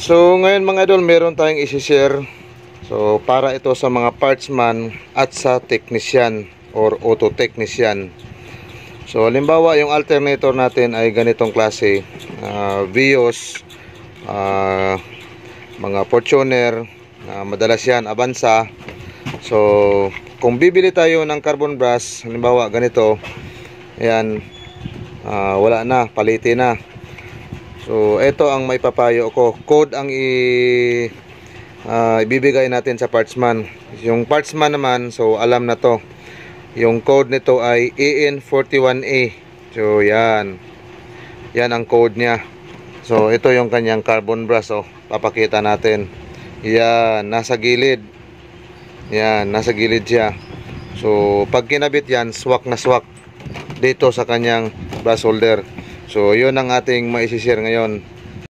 So ngayon mga idol, meron tayong isi-share. So para ito sa mga partsman at sa technician or auto technician. So halimbawa yung alternator natin ay ganitong klase. ah, Vios, ah, mga Fortuner, ah, madalas yan, Avanza. So kung bibili tayo ng carbon brass, halimbawa ganito, ayan, ah, wala na, paliti na. So, ito ang may papayo ko. Code ang i ah, ibibigay natin sa partsman. Yung partsman naman, so alam na to. Yung code nito ay EN41A. So, yan. Yan ang code niya. So, ito yung kanyang carbon brass. Oh. Papakita natin. Yan, nasa gilid. Yan, nasa gilid siya. So, pag kinabit yan, swak na swak dito sa kanyang brass holder. So, yun ang ating maisishare ngayon.